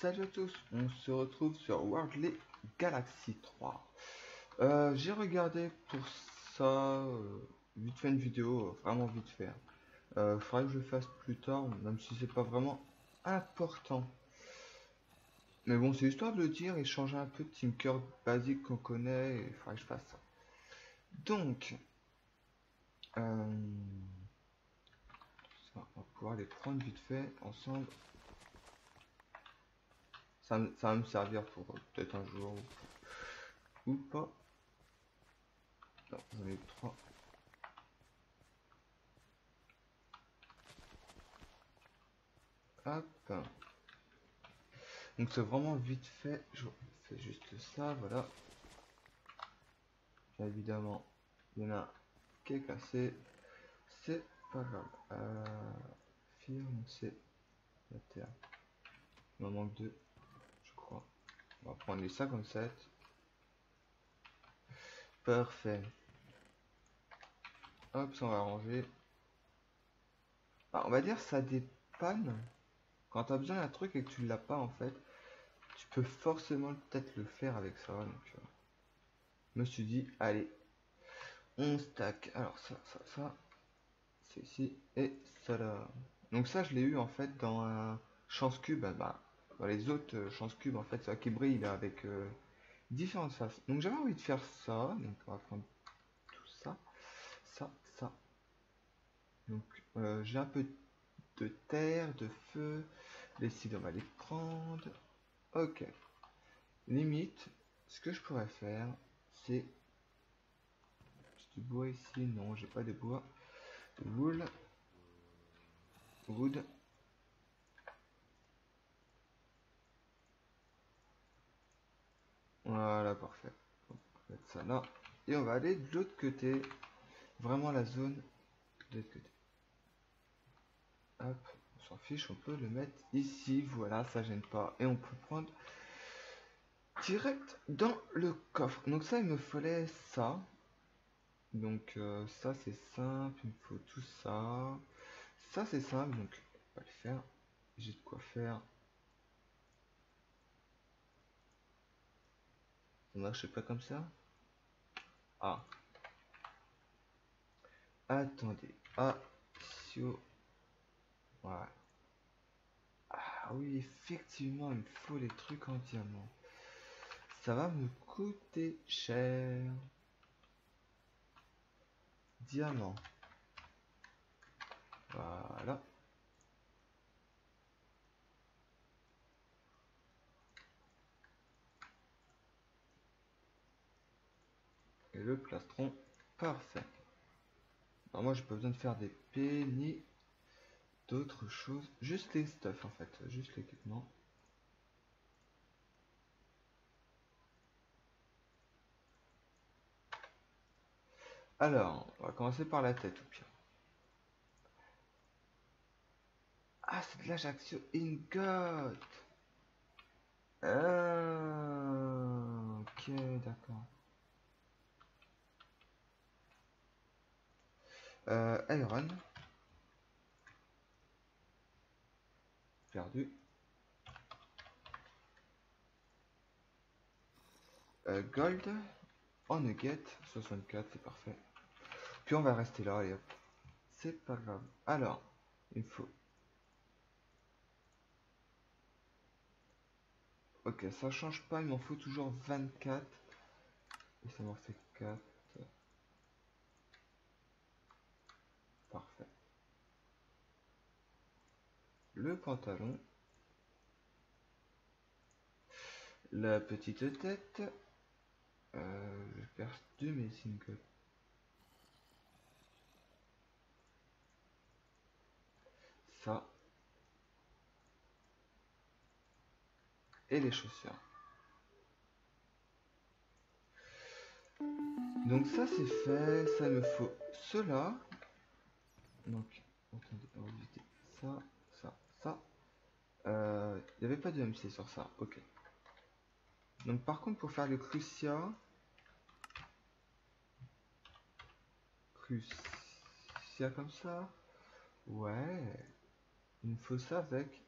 Salut à tous, on se retrouve sur Worldly Galaxy 3. Euh, J'ai regardé pour ça, euh, vite fait une vidéo, euh, vraiment vite fait. Euh, faudrait que je le fasse plus tard, même si c'est pas vraiment important. Mais bon, c'est histoire de le dire et changer un peu de Tinker basique qu'on connaît, il faudrait que je fasse ça. Donc, on va pouvoir les prendre vite fait ensemble. Ça, va me servir pour euh, peut-être un jour ou, pas. Non, j'en ai eu. Hop. Donc c'est vraiment vite fait. Je fais juste ça, voilà. Évidemment, il y en a qui est cassé. C'est pas grave. Euh, firme, c'est la terre. Il m'en manque deux. On va prendre les 57. Parfait. Hop, ça on va ranger. Ah, on va dire ça dépanne. Quand tu as besoin d'un truc et que tu l'as pas en fait, tu peux forcément peut-être le faire avec ça. Donc, je me suis dit, allez, on stack. Alors ça, ça, ça, c'est ici et ça là. Donc ça, je l'ai eu en fait dans un chance cube. ah Bah, dans les autres euh, chance cubes en fait, ça qui brille là avec euh, différentes faces. Donc j'avais envie de faire ça. Donc on va prendre tout ça, ça, ça. Donc euh, j'ai un peu de terre, de feu. Les cides, on va les prendre. Ok. Limite, ce que je pourrais faire, c'est... Du bois ici Non, j'ai pas de bois. Wool. Wood. Voilà, parfait. On va mettre ça là. Et on va aller de l'autre côté. Vraiment la zone de l'autre côté. Hop, on s'en fiche, on peut le mettre ici, voilà, ça gêne pas. Et on peut prendre direct dans le coffre. Donc ça, il me fallait ça. Donc euh, ça, c'est simple, il me faut tout ça. Ça, c'est simple, donc on va le faire. J'ai de quoi faire. Ça marche pas comme ça? Ah. Attendez. Ah, sio. Ouais. Ah oui, effectivement, il me faut les trucs en diamant. Ça va me coûter cher. Diamant. Voilà. Le plastron, parfait. Alors moi, j'ai pas besoin de faire des P d'autres choses. Juste les stuff en fait, juste l'équipement. Alors, on va commencer par la tête au pire. Ah, c'est de l'Ajaccio Ingot. Ah, ok, d'accord. Euh, Iron. Perdu. Euh, gold. En nugget. 64, c'est parfait. Puis on va rester là, allez hop. C'est pas grave. Alors, il faut... Ok, ça change pas, il m'en faut toujours 24. Et ça m'en fait 4. Parfait. Le pantalon. La petite tête. Euh, J'ai perdu mes singles. Ça. Et les chaussures. Donc ça c'est fait, ça me faut cela. Donc, on va éviter ça, ça, ça. Euh, Il n'y avait pas de MC sur ça, ok. Donc par contre pour faire le Crucia... Crucia comme ça Ouais. Il me faut ça avec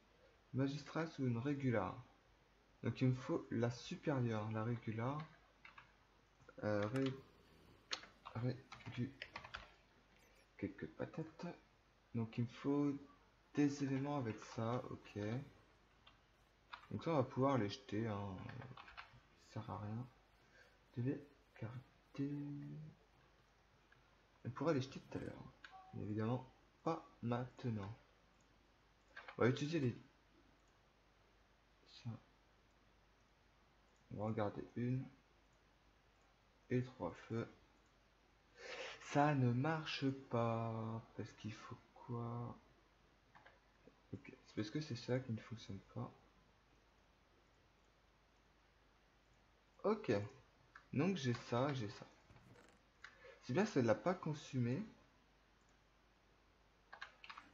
magistrat ou une régular. Donc il me faut la supérieure, la régular. Euh. Quelques patates. Donc il me faut des éléments avec ça, ok. Donc ça on va pouvoir les jeter, hein. ça sert à rien de les garder. On pourrait les jeter tout à l'heure, mais évidemment pas maintenant. On va utiliser les... On va regarder une et trois feux. Ça ne marche pas parce qu'il faut quoi? Parce que c'est ça qui ne fonctionne pas? Ok, donc j'ai ça, j'ai ça. C'est bien, ça ne l'a pas consumé.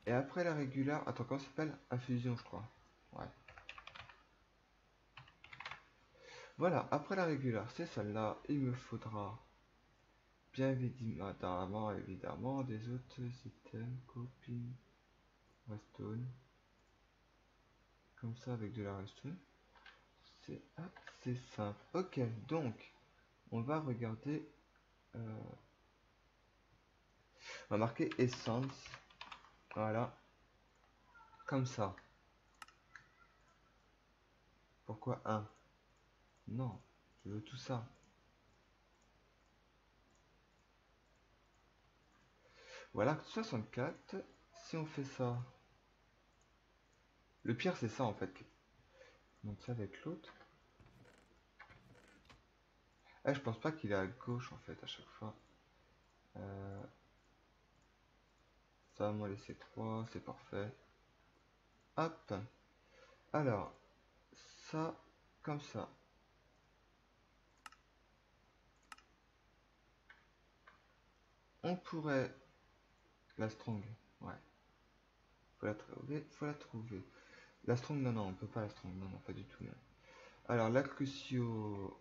Et après la régulière, attends, comment ça s'appelle? Infusion, je crois. Ouais. Voilà, après la régulière, c'est celle-là. Il me faudra bien évidemment, évidemment des autres items, copy, redstone. Comme ça avec de la redstone. C'est assez simple. Ok, donc on va regarder. Euh, on va marquer essence. Voilà. Comme ça. Pourquoi un? Non, je veux tout ça. Voilà, 64. Si on fait ça... Le pire, c'est ça, en fait. Donc ça avec l'autre. Eh, je pense pas qu'il est à gauche, en fait, à chaque fois. Euh... Ça va me laisser 3, c'est parfait. Hop. Alors, ça, comme ça. On pourrait... La strong, ouais. Faut la trouver, faut la trouver. La strong, non, non, on peut pas la strong, non, non, pas du tout. Alors, la crucio...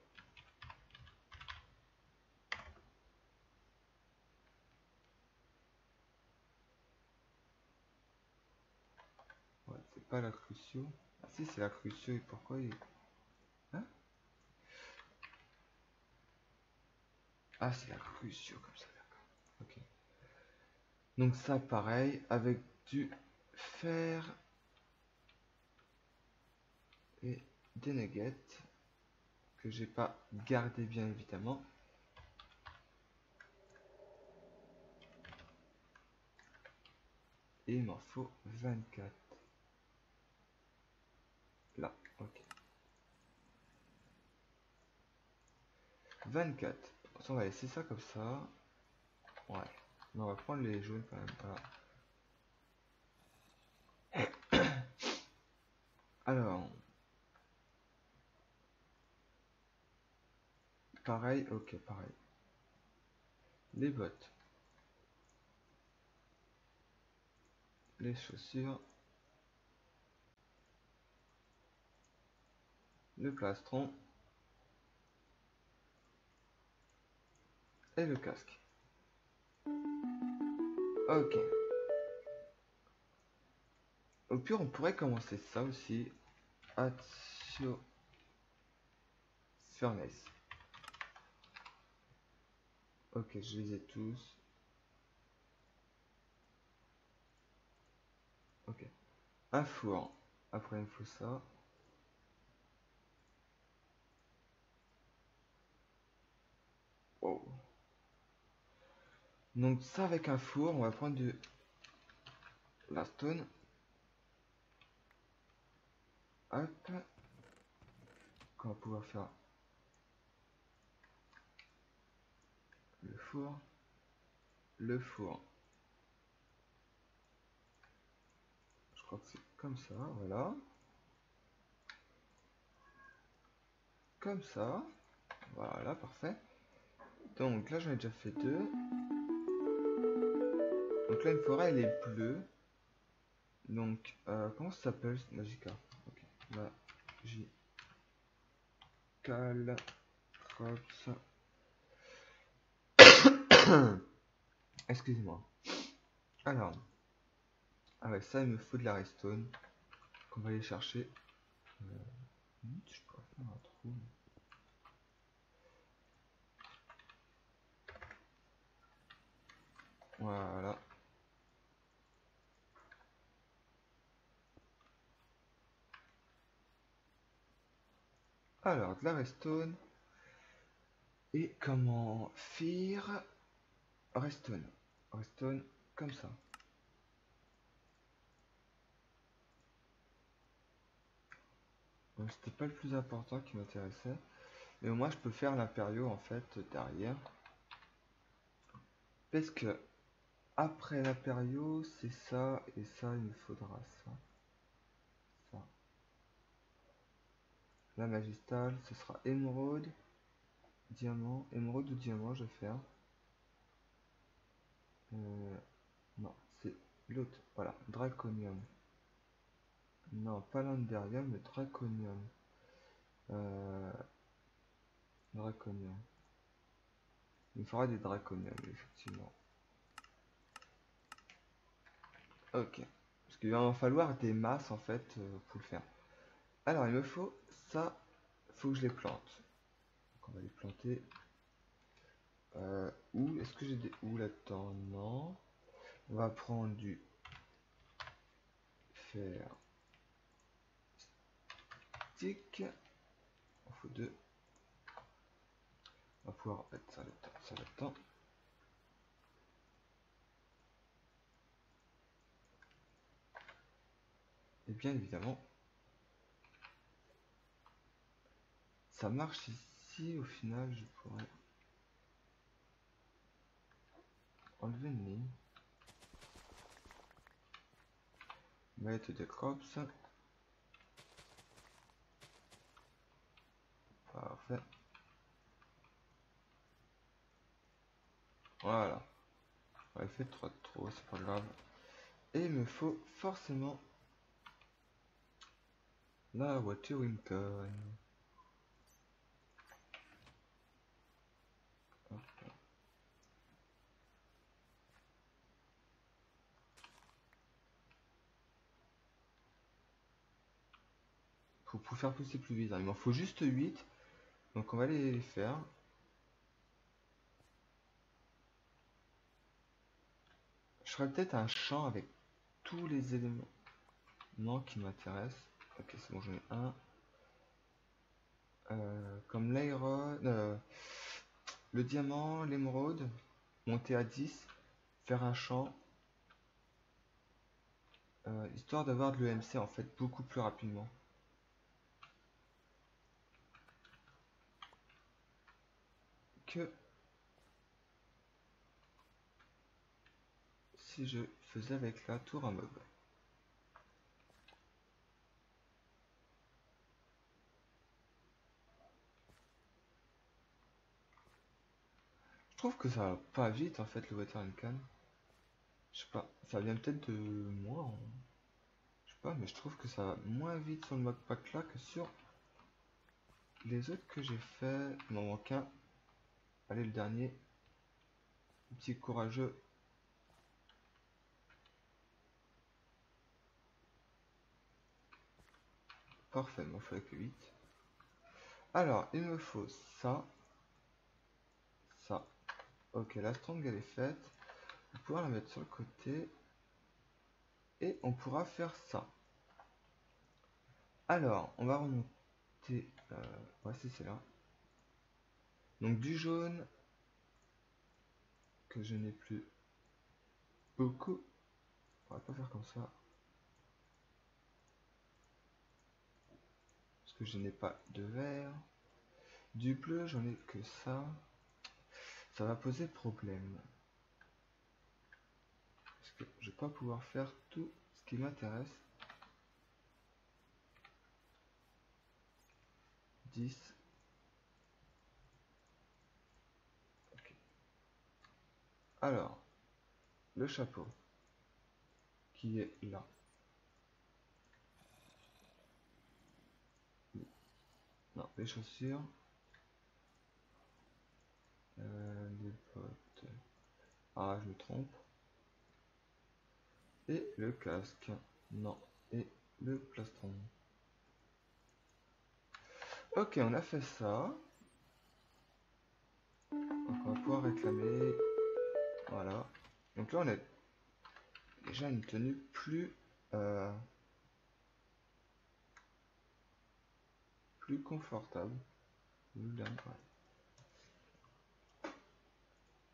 pas la crucio. Ah si, c'est la crucio et pourquoi il... Hein? Ah, c'est la crucio comme ça, d'accord. Ok. Donc ça, pareil, avec du fer et des nuggets que j'ai pas gardé bien évidemment. Et il m'en faut 24. Là, ok. 24. On va laisser ça comme ça. Ouais. on va prendre les jaunes quand même. Alors. Pareil, ok, pareil. Les bottes. Les chaussures. le plastron et le casque. Ok. Au pire, on pourrait commencer ça aussi. Atio Furnace. Ok, je les ai tous. Ok. Un four. Après, il faut ça. Donc ça avec un four, on va prendre du la stone. Hop. On va pouvoir faire le four. Le four. Je crois que c'est comme ça, voilà. Comme ça. Voilà, parfait. Donc là, j'en ai déjà fait deux. Donc là, une forêt, elle est bleue. Donc, euh, comment ça s'appelle Magica Ok, Magical Crops. Excusez-moi. Alors, avec ça, il me faut de la redstone. Qu'on va aller chercher. Euh, je pourrais faire un trou. Voilà. Alors, de la restone. Et comment faire? Restone. Restone comme ça. C'était pas le plus important qui m'intéressait. Mais au moins je peux faire l'império en fait derrière. Parce que après l'império, c'est ça et ça, il me faudra ça. Ça. La magistrale, ce sera émeraude, diamant, émeraude ou diamant, je vais faire. Euh, non, c'est l'autre. Voilà, draconium. Non, pas l'Anderium, mais Draconium. Euh... Draconium. Il me faudra des Draconium, effectivement. Ok. Parce qu'il va en falloir des masses, en fait, euh, pour le faire. Alors, il me faut ça. faut que je les plante. Donc, on va les planter. Euh, où Est-ce que j'ai des où là-dedans? Non. On va prendre du fer on faut deux. On va pouvoir mettre ça là-dedans, ça là-dedans. Et bien évidemment, ça marche ici. Au final, je pourrais enlever une ligne. Mettre des crops. Parfait. Voilà. On fait trop de trop, c'est pas grave. Et il me faut forcément la voiture Lincoln. Pour faire pousser plus vite. Hein. Il m'en faut juste 8. Donc on va les faire. Je ferai peut-être un champ avec tous les éléments qui m'intéressent. Ok, c'est bon, j'en ai un. Euh, comme l'iron, euh, le diamant, l'émeraude, monter à 10, faire un champ, euh, histoire d'avoir de l'EMC en fait beaucoup plus rapidement. Si je faisais avec la tour à mob. Je trouve que ça va pas vite en fait le water and can. Je sais pas, ça vient peut-être de moi. Je sais pas, mais je trouve que ça va moins vite sur le modpack là que sur les autres que j'ai fait. M'en manque. Allez, le dernier. Petit courageux. Parfait, m'en faut que 8. Alors, il me faut ça. Ça. Ok, la strong elle est faite. On pourra la mettre sur le côté. Et on pourra faire ça. Alors, on va remonter. Euh, ouais, c'est là. Donc du jaune que je n'ai plus beaucoup. On va pas faire comme ça. Parce que je n'ai pas de vert. Du bleu, j'en ai que ça. Ça va poser problème. Parce que je vais pas pouvoir faire tout ce qui m'intéresse. 10 Alors, le chapeau qui est là. Non, les chaussures. Euh. Ah, je me trompe. Et le casque. Non. Et le plastron. Ok, on a fait ça. On va pouvoir réclamer. Voilà. Donc là on a déjà une tenue plus euh, plus confortable.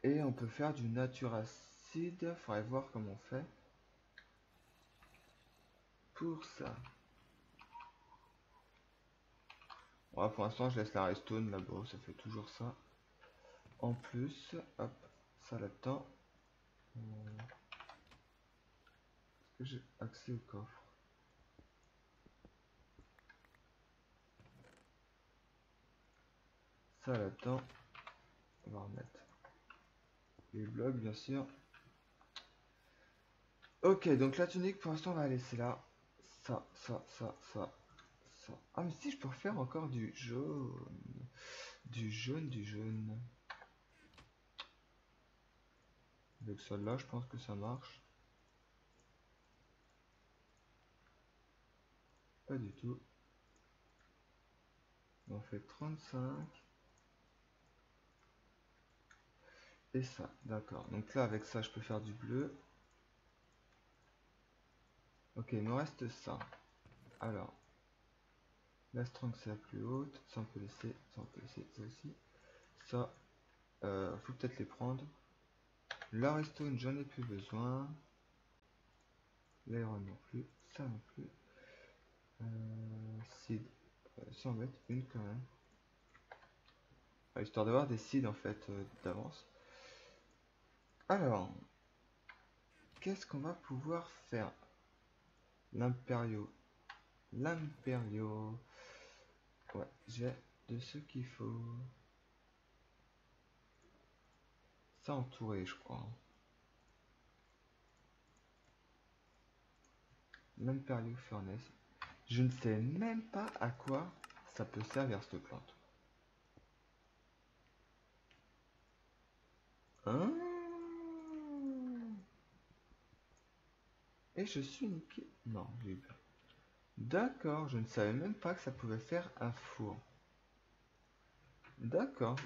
Et on peut faire du nature acide. Faudrait voir comment on fait. Pour ça. Pour l'instant, je laisse la restone là-bas. Ça fait toujours ça. En plus, hop, ça là-dedans. Est-ce que j'ai accès au coffre? Ça là-dedans. On va remettre les blocs, bien sûr. Ok, donc la tunique, pour l'instant, on va la laisser là. Ça, ça, ça, ça, ça. Ah, mais si, je peux refaire encore du jaune. Du jaune, du jaune. Avec celle-là, je pense que ça marche. Pas du tout. On fait 35. Et ça, d'accord. Donc là, avec ça, je peux faire du bleu. Ok, il me reste ça. Alors, la strong c'est la plus haute. Ça, on peut laisser. Ça, on peut laisser. Aussi. Ça, euh, faut peut-être les prendre. La restone, j'en ai plus besoin. L'iron non plus. Ça non plus. Euh, seed. Euh, ça en mettre une quand même. Histoire d'avoir des seeds en fait euh, d'avance. Alors, qu'est-ce qu'on va pouvoir faire? L'Imperio. L'Imperio. Ouais, j'ai de ce qu'il faut. Ça entouré, je crois. L'Imperio Furnace. Je ne sais même pas à quoi ça peut servir cette plante. Hein? Et je suis niqué. Non, j'ai D'accord, je ne savais même pas que ça pouvait faire un four. D'accord.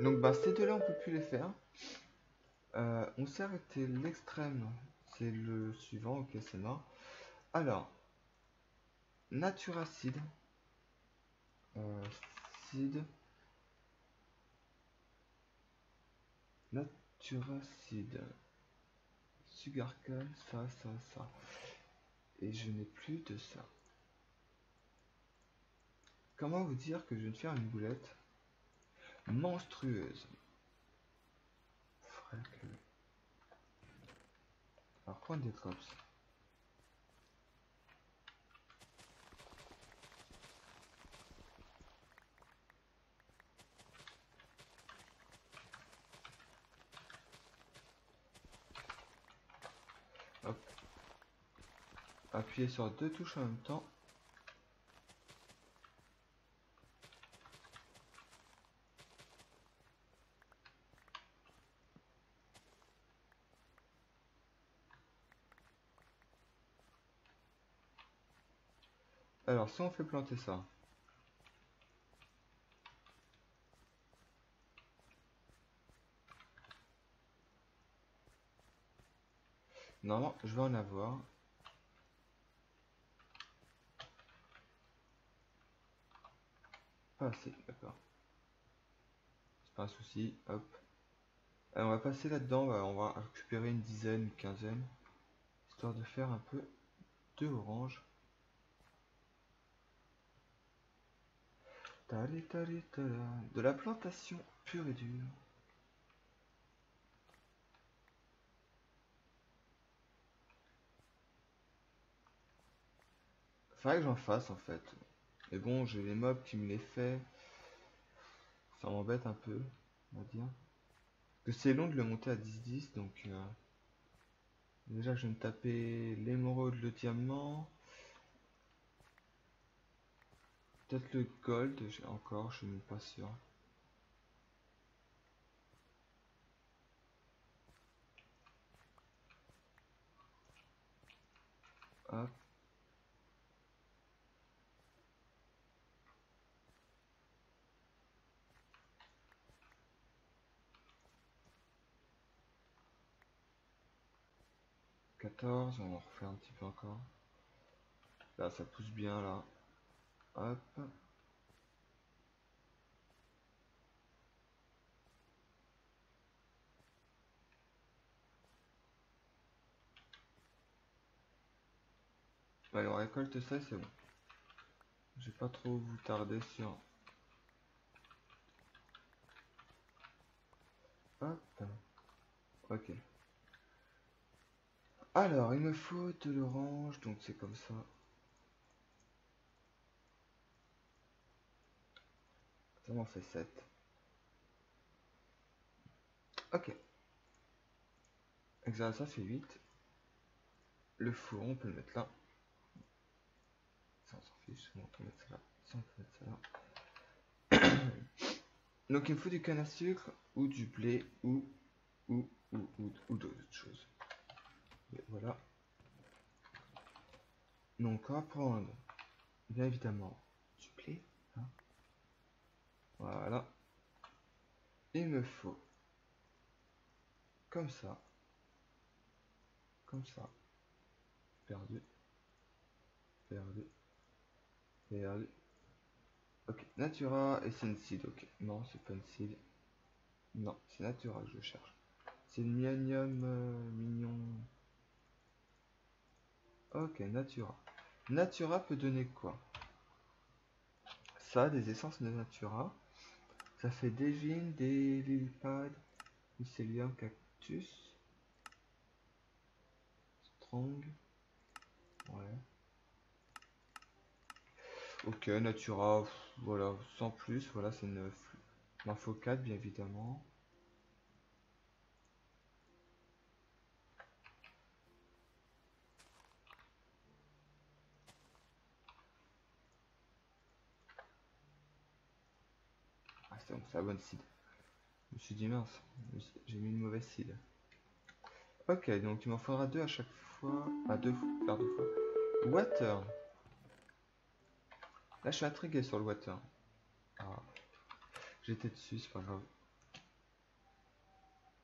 Donc bah ces deux-là on peut plus les faire. Euh, on s'est arrêté l'extrême. C'est le suivant, ok c'est mort. Alors, nature acide. Euh, acide. Nature acide. Sugarcane, ça, ça, ça. Et je n'ai plus de ça. Comment vous dire que je de faire une boulette? Monstrueuse Alors prendre des drops. Appuyer sur deux touches en même temps. On fait planter ça, normalement, je vais en avoir. Pas assez, d'accord. C'est pas un souci, hop. on va passer là-dedans, on va récupérer une dizaine, une quinzaine, histoire de faire un peu de orange. De la plantation pure et dure. Faudrait que j'en fasse en fait. Mais bon, j'ai les mobs qui me les fait. Ça m'embête un peu, on va dire. Que c'est long de le monter à 10-10, donc... Euh, déjà, je vais me taper l'émeraude, le diamant. Peut-être le gold encore, je ne suis pas sûr. Hop. Quatorze, on va en refaire un petit peu encore. Là, ça pousse bien là. Hop. On récolte ça, c'est bon. Je vais pas trop vous tarder sur... Hop. Ok. Alors, il me faut de l'orange, donc c'est comme ça. Ça m'en fait 7. Ok. Exact, ça fait 8. Le four, on peut le mettre là. Ça, on s'en fiche, on peut mettre ça là. Ça, on peut mettre ça là. Donc, il me faut du canne à sucre ou du blé ou ou ou, ou, ou d'autres choses. Voilà. Donc, on va prendre, bien évidemment. Voilà. Il me faut, comme ça, comme ça, perdu, perdu, perdu. Ok, Natura et c'est une ok. Non, c'est pas une. Non, c'est Natura que je cherche. C'est le Mianium euh, mignon. Ok, Natura. Natura peut donner quoi? Ça, des essences de Natura. Ça fait des vignes, des lilipad, mycélium, cactus. Strong. Ouais. Ok, Natura, voilà, sans plus, voilà, c'est une info 4, bien évidemment. Ah, c'est la bonne seed. Je me suis dit, mince, j'ai mis une mauvaise seed. Ok, donc il m'en faudra deux à chaque fois. À deux fois, deux fois. Water. Là, je suis intrigué sur le water. Ah. J'étais dessus, c'est pas grave.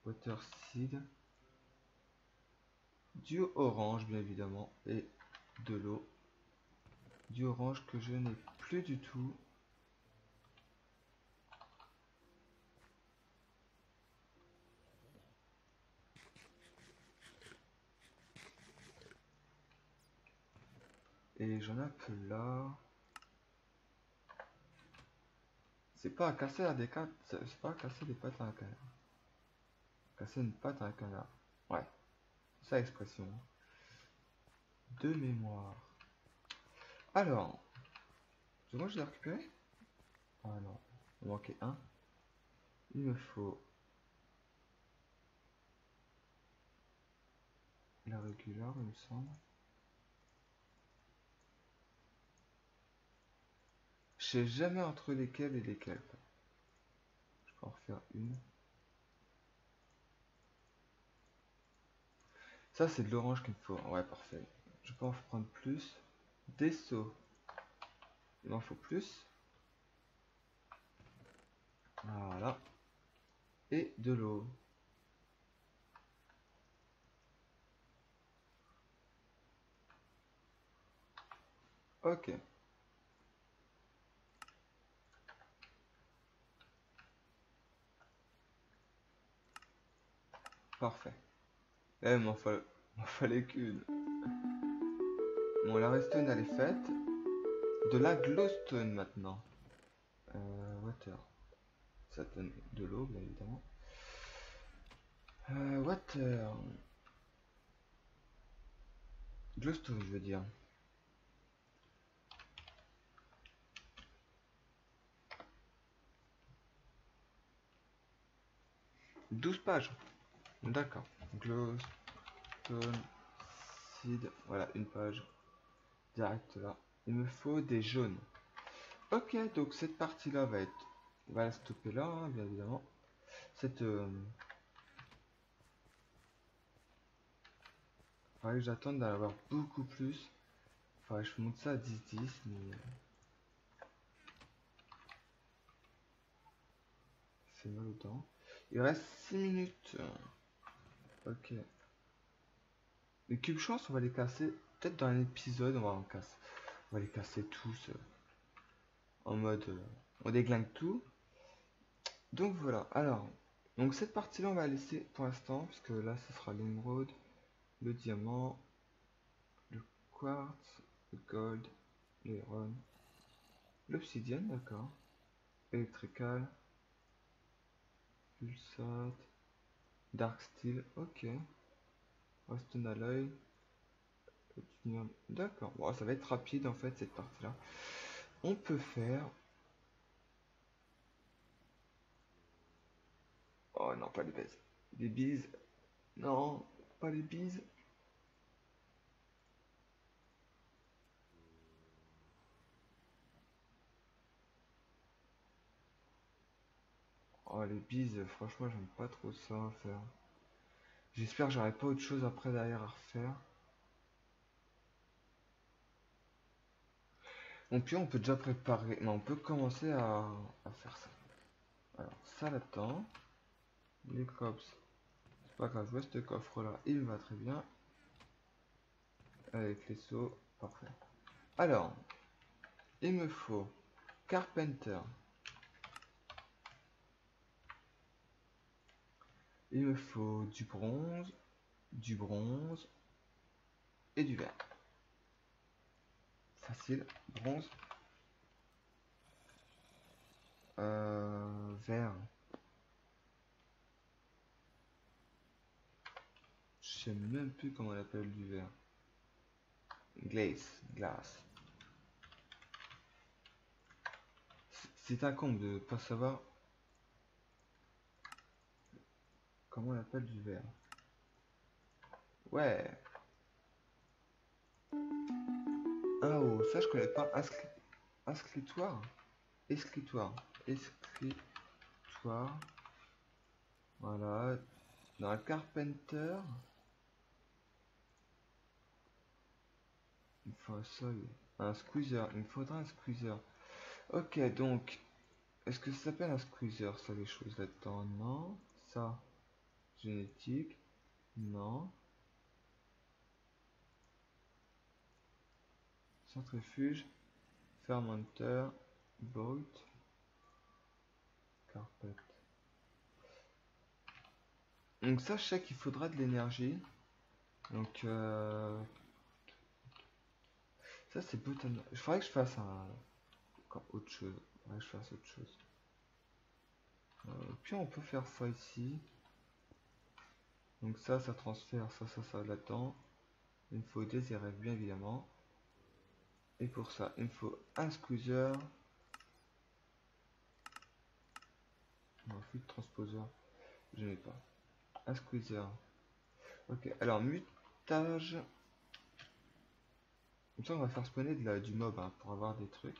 Water seed. Du orange, bien évidemment. Et de l'eau. Du orange que je n'ai plus du tout. Et j'en ai un peu là. C'est pas à casser à des c'est pas à casser des pattes à un canard. Casser une patte à un canard. Ouais. C'est ça l'expression. De mémoire. Alors. C'est je l'ai récupéré Ah non. Il manquait un. Il me faut la régulière, il me semble. Sais jamais entre lesquels et lesquels. Je peux en refaire une. Ça, c'est de l'orange qu'il me faut. Ouais, parfait. Je peux en prendre plus. Des seaux. Il m'en faut plus. Voilà. Et de l'eau. Ok. Parfait. Eh, m'en fa- m'en fallait qu'une. Bon, la redstone, elle est faite. De la glowstone maintenant. Euh, water. Ça donne de l'eau, bien évidemment. Euh, water. Glowstone, je veux dire. Douze pages. D'accord. Glowstone seed. Voilà, une page. Direct là. Il me faut des jaunes. Ok, donc cette partie-là va être... On va la stopper là, bien évidemment. Cette... Euh... Faudrait que j'attende d'en avoir beaucoup plus. Faudrait que je monte ça à 10-10, mais... C'est mal au temps. Il reste 6 minutes. Ok. Les cubes chance, on va les casser. Peut-être dans un épisode, on va en casser. On va les casser tous. euh, en mode. euh, on déglingue tout. Donc voilà. Alors. Donc cette partie-là, on va la laisser pour l'instant. Parce que là, ce sera l'émeraude, le diamant, le quartz, le gold, l'iron, l'obsidienne, d'accord. Electrical. Pulsate. Dark Steel, ok. Western Alloy. D'accord. Bon, ça va être rapide en fait cette partie-là. On peut faire. Oh non, pas les bises. Des bises. Non, pas les bises. Oh les bises, franchement j'aime pas trop ça à faire. J'espère que j'aurai pas autre chose après derrière à refaire. Donc puis on peut déjà préparer, mais on peut commencer à, faire ça. Alors ça là-dedans. Les cops. C'est pas grave, je ce coffre là, il va très bien. Avec les seaux, parfait. Alors, il me faut Carpenter. Il me faut du bronze, du bronze et du verre. Facile, bronze. Euh, vert. Je sais même plus comment on appelle du verre. Glace, glace. C'est un con de pas savoir comment on appelle du verre. Ouais. Ah oh, ça je connais pas. Inscri... Inscritoire Escritoire. Escritoire. Voilà. Dans le Carpenter. Il faut un seuil. Un squeezer. Il me faudra un squeezer. Ok, donc. Est-ce que ça s'appelle un squeezer, ça, les choses là-dedans? Non. Ça. Génétique. Non. Centrifuge. Fermenteur. Bolt. Carpet. Donc ça, je sais qu'il faudra de l'énergie. Donc, euh... ça c'est button. Il faudrait que je fasse un... Autre chose. Ouais, je fasse autre chose. Euh, puis on peut faire ça ici. Donc ça, ça transfère ça, ça, ça là-dedans. Il me faut des RF bien évidemment. Et pour ça, il me faut un squeezer. Non, flux de transposeur. Je n'ai pas. Un squeezer. Ok, alors mutage. Comme ça, on va faire spawner du mob hein, pour avoir des trucs.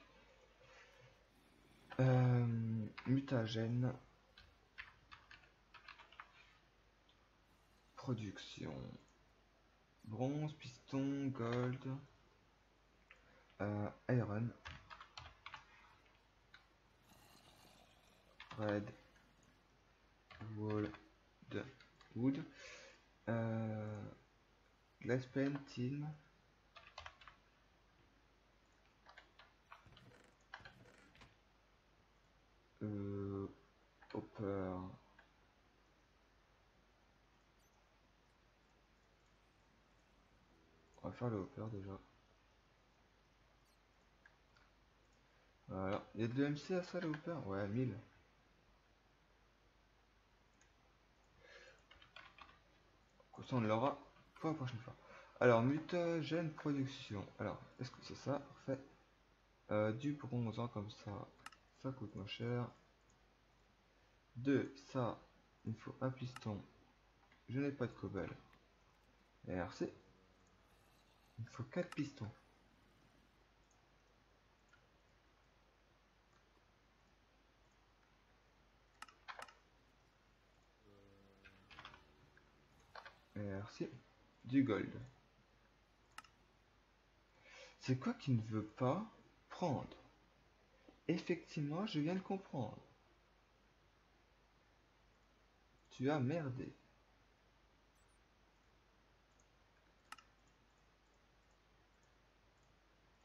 Euh, mutagène. Production. Bronze, piston, gold. Euh, iron. Red. De wood. Euh, glass pen. On va faire le hopper déjà. Voilà. Il y a de l'EMC à ça le hopper? Ouais, 1000. Comme ça on l'aura pour la prochaine fois. Alors, mutagène production. Alors, est-ce que c'est ça? Parfait. Euh, du bronze hein, comme ça, ça coûte moins cher. 2, ça, il faut un piston. Je n'ai pas de cobble. RC. Il faut 4 pistons. Merci. Du gold. C'est quoi qui ne veut pas prendre? Effectivement, je viens de comprendre. Tu as merdé.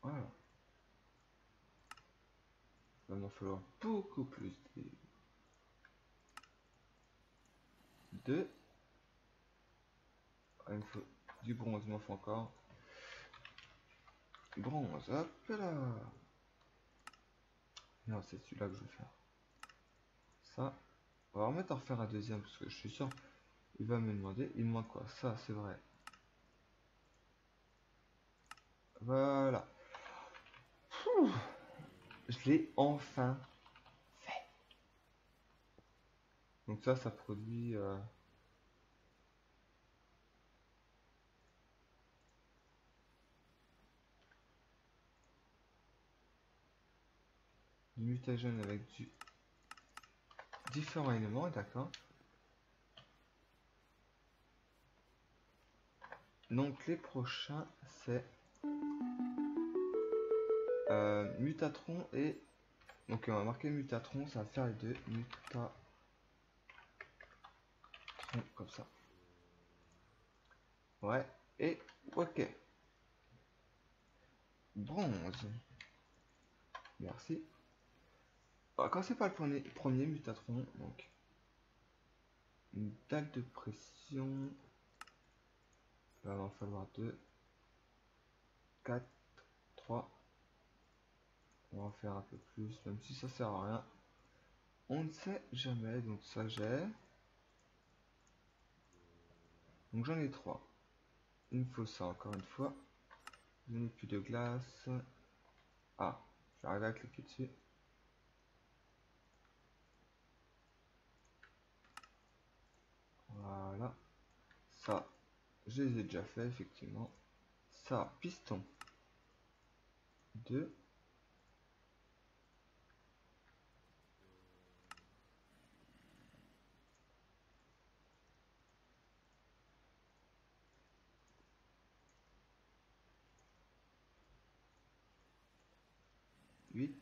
Voilà. Il va m'en falloir beaucoup plus. De... Ah, il me faut du bronze, il m'en faut encore. Bronze, hop là Non, c'est celui-là que je vais faire. Ça. On va remettre à refaire un deuxième parce que je suis sûr il va me demander. Il me manque quoi? Ça, c'est vrai. Voilà. Je l'ai enfin fait. Donc ça, ça produit... Euh, du mutagène avec du différents éléments, d'accord. Donc les prochains, c'est euh, Mutatron et... Donc on va marquer Mutatron, ça va faire les deux. Mutatron, comme ça. Ouais, et ok. Bronze. Merci. On va commencer par le premier, premier Mutatron. Donc, une dalle de pression. Va en falloir 2, 4, 3. On va faire un peu plus, même si ça sert à rien. On ne sait jamais, donc ça j'ai. Donc j'en ai 3. Il me faut ça encore une fois. Je n'ai plus de glace. Ah, j'arrive à cliquer dessus. Voilà. Ça, je les ai déjà fait, effectivement. Ça, piston. 2. Huit.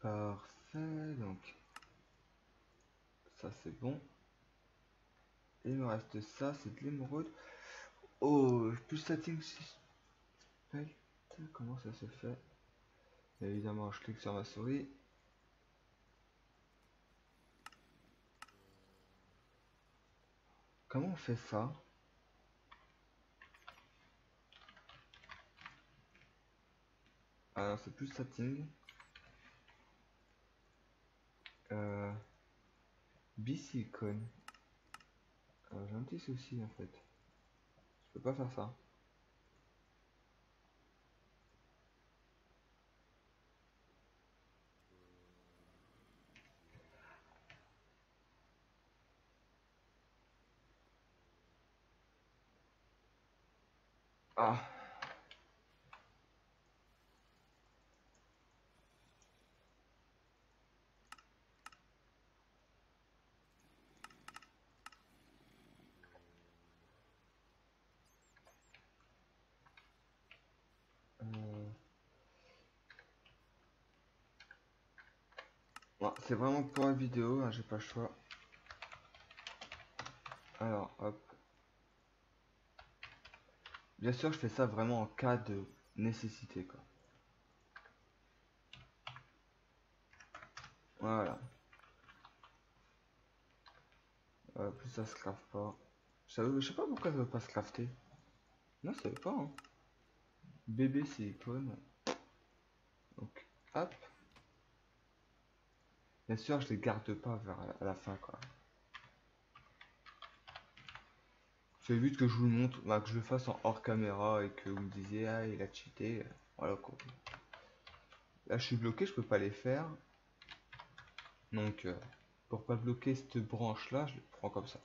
Parfait, donc ça c'est bon. Il me reste ça, c'est de l'émeraude. Oh, plus setting Comment ça se fait? Évidemment, je clique sur ma souris. Comment on fait ça? Alors, c'est plus setting. Bicicone. Alors j'ai un petit souci en fait. Je peux pas faire ça. Ah. C'est vraiment pour la vidéo, hein, j'ai pas le choix. Alors, hop. Bien sûr, je fais ça vraiment en cas de nécessité, quoi. Voilà. Euh, plus ça se crafte pas. Je, sais pas pourquoi ça veut pas se crafter. Non, ça veut pas. Hein. Bébé silicone. Donc, hop. Bien sûr, je les garde pas vers la fin, quoi. C'est vite que je vous montre, bah, que je le fasse en hors caméra et que vous me disiez, ah, il a cheaté. Voilà, quoi. Là, je suis bloqué, je peux pas les faire. Donc, euh, pour pas bloquer cette branche-là, je le prends comme ça.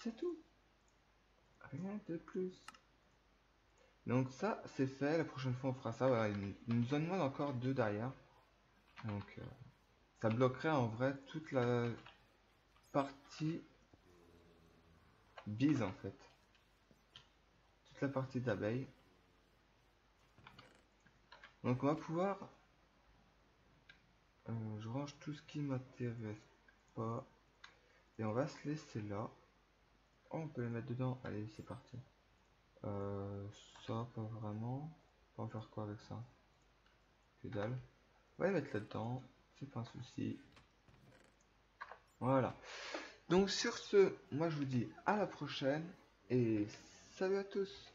C'est tout. Rien de plus. Donc ça, c'est fait. La prochaine fois, on fera ça. Voilà, il, nous en demande encore deux derrière. Donc... Euh, ça bloquerait en vrai toute la partie bise en fait. Toute la partie d'abeille. Donc on va pouvoir... Euh, je range tout ce qui m'intéresse pas. Et on va se laisser là. Oh, on peut les mettre dedans. Allez, c'est parti. Euh, ça, pas vraiment. On va faire quoi avec ça? Que dalle. On va les mettre là-dedans. C'est pas un souci. Voilà. Donc sur ce, moi je vous dis à la prochaine et salut à tous